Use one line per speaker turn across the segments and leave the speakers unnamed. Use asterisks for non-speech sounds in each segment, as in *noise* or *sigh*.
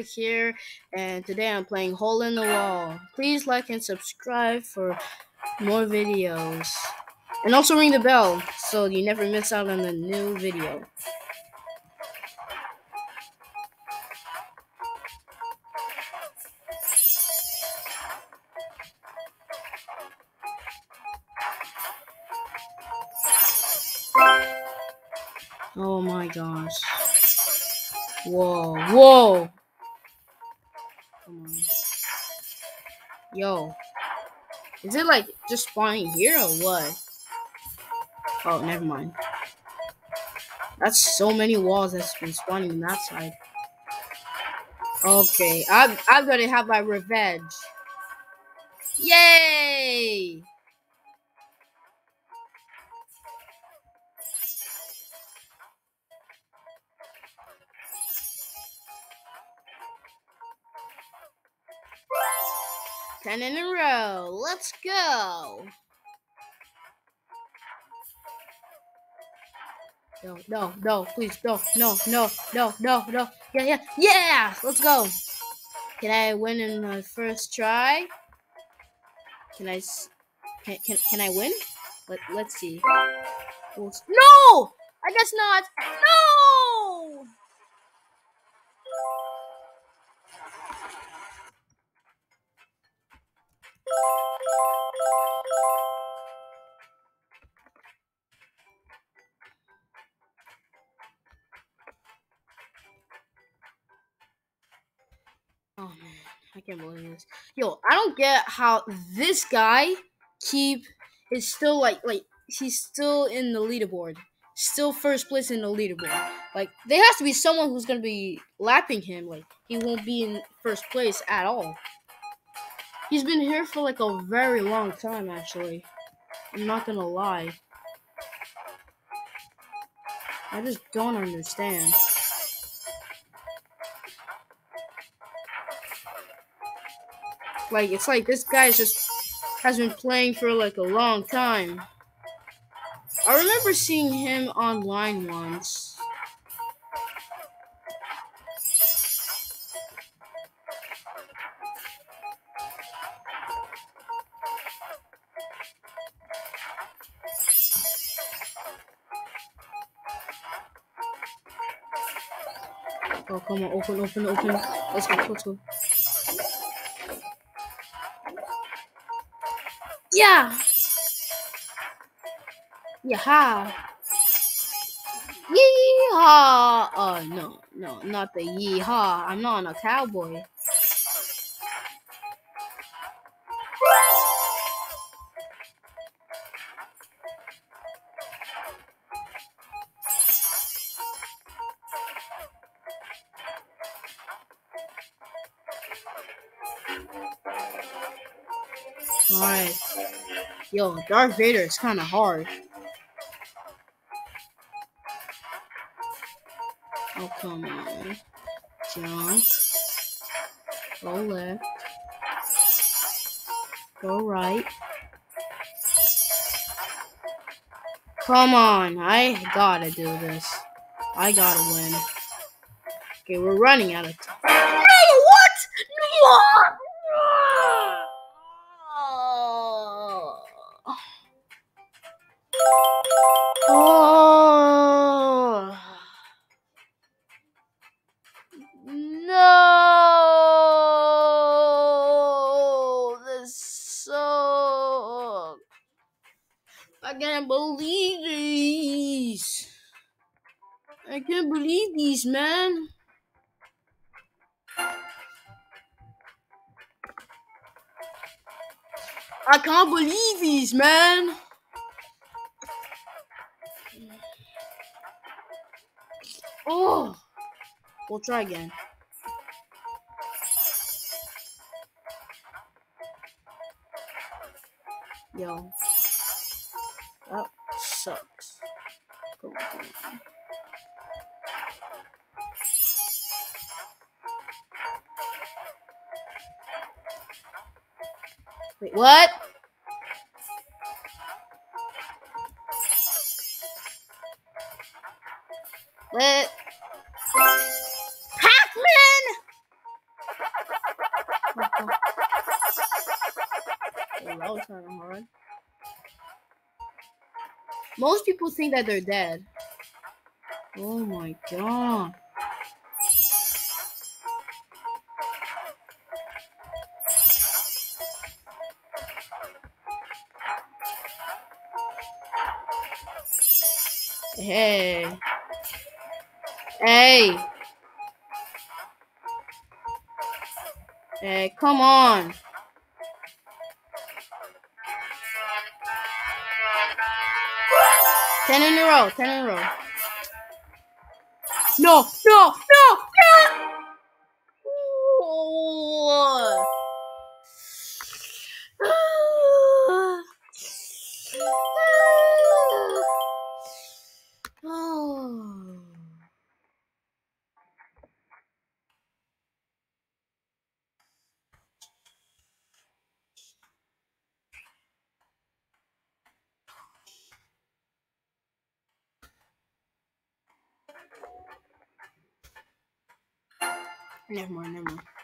Here, and today I'm playing Hole in the Wall. Please like and subscribe for more videos. And also ring the bell so you never miss out on the new video. Oh my gosh. Whoa, whoa. Yo. Is it like just spawning here or what? Oh, never mind. That's so many walls that's been spawning on that side. Okay, I'm, I'm gonna have my revenge. Yay! Ten in a row. Let's go. No, no, no, please, no, no, no, no, no, no. Yeah, yeah, yeah! Let's go. Can I win in my first try? Can I? Can can, can I win? Let Let's see. No! I guess not. No! I can't believe this. Yo, I don't get how this guy keep is still like like he's still in the leaderboard. Still first place in the leaderboard. Like there has to be someone who's gonna be lapping him. Like he won't be in first place at all. He's been here for like a very long time actually. I'm not gonna lie. I just don't understand. Like it's like this guy just has been playing for like a long time. I remember seeing him online once. Oh, come on, open, open, open. Let's go, let's go. Yeah. Yeehaw. Yeehaw. Oh, no, no, not the yeehaw. I'm not a cowboy. Alright. Yo, Darth Vader is kind of hard. Oh, come on. Jump. Go left. Go right. Come on. I gotta do this. I gotta win. Okay, we're running out of time. No, what? What? I can't believe these. I can't believe these, man. I can't believe these, man. Oh, we'll try again. Yo, sucks. Wait, what? What? Most people think that they're dead. Oh my god. Hey. Hey. Hey, come on. Ten in a row. Ten in a row. No, no, no, no. Oh. Never mind, never mind.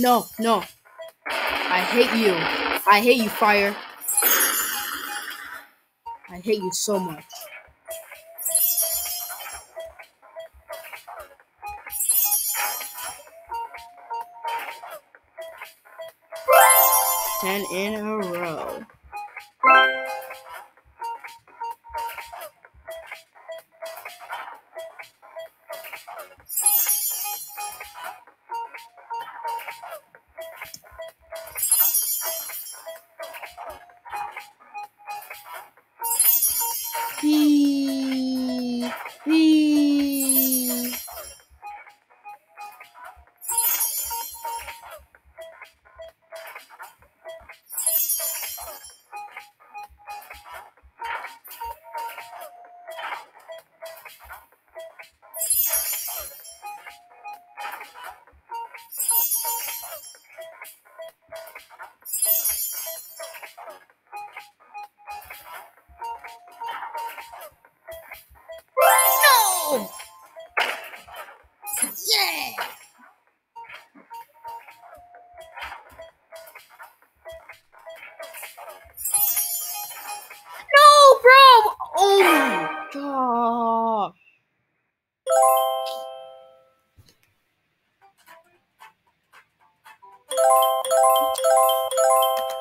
No, no. I hate you. I hate you, fire. I hate you so much. Ten in a row.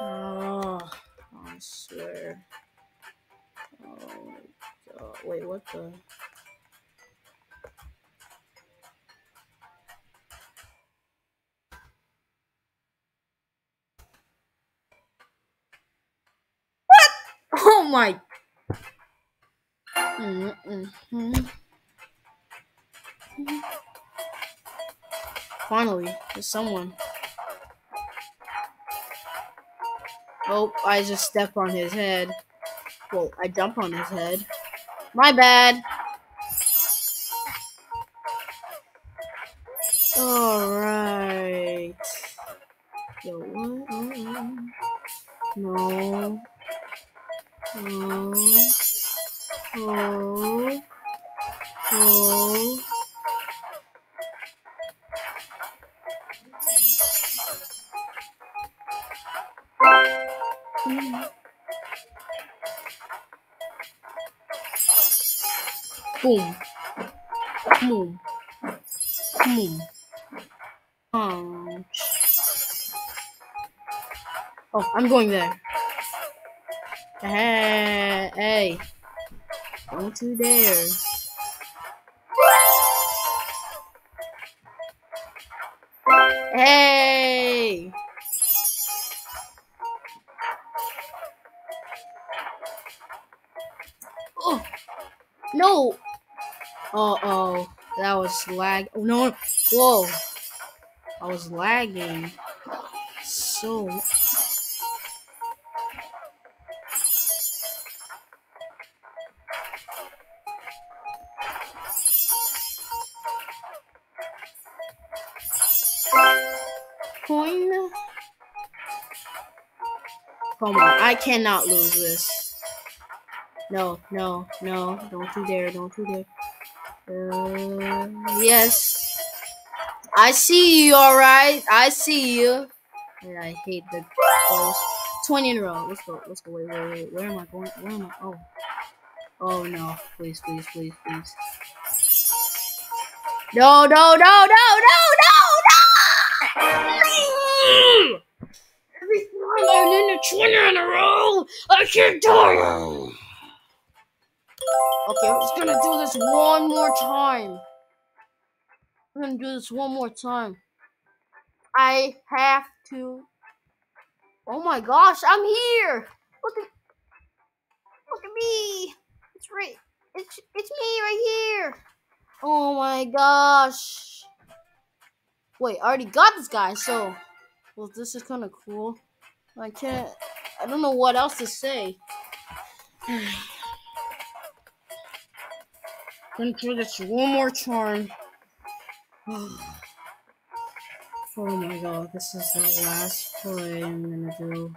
Oh, I swear. Oh my god. Wait, what the? What? Oh my. Mm-mm-mm. Finally, there's someone. Oh, I just stepped on his head. Well, I jumped on his head. My bad. Alright. Yo, what? Oh, No. Oh. Oh. Oh. Boom. Boom. Boom. Punch. Oh, I'm going there. Hey, hey. Don't you dare. Hey! Oh, No. Uh oh. That was lag. Oh no. Whoa. I was lagging. So. Coin. Come on. I cannot lose this. No, no, no. Don't you dare. Don't you dare. Uh, yes. I see you, alright. I see you. And I hate the goals. 20 in a row. Let's go. Let's go. Wait, wait, wait. Where am I going? Where am I? Oh. Oh, no. Please, please, please, please. No, no, no, no, no, no, no! Every time I'm in a 20 in a row, I can't do it. Okay, I'm just gonna do this one more time. I'm gonna do this one more time. I have to. Oh my gosh, I'm here! Look at, look at me! It's right, it's it's me right here. Oh my gosh! Wait, I already got this guy, so well, this is kind of cool. I can't. I don't know what else to say. *sighs* *sighs* Gonna try this one more time. *sighs* oh my god, this is the last play I'm gonna do.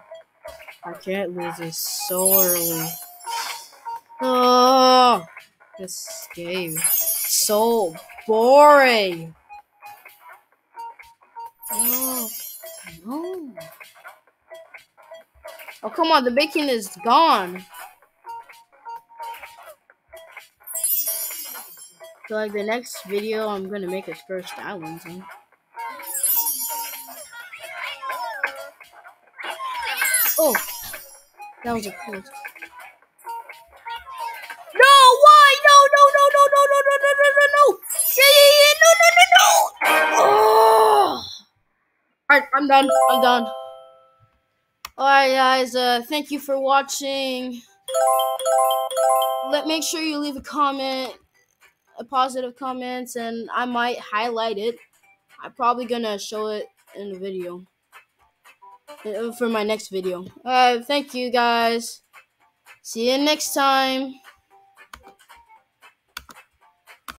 I can't lose this so early. Oh, this game so boring. Oh no! Oh come on, the bacon is gone. So like the next video, I'm gonna make a first islands. Huh? Oh, that was a close. No, why? No, no, no, no, no, no, no, no, no, no, no. Yeah, yeah, yeah, no, no, no, no. Oh. Alright, I'm done. I'm done. Alright, guys. Uh, thank you for watching. Let make sure you leave a comment positive comments and I might highlight it. I'm probably gonna show it in the video uh, for my next video. Uh, thank you guys. See you next time.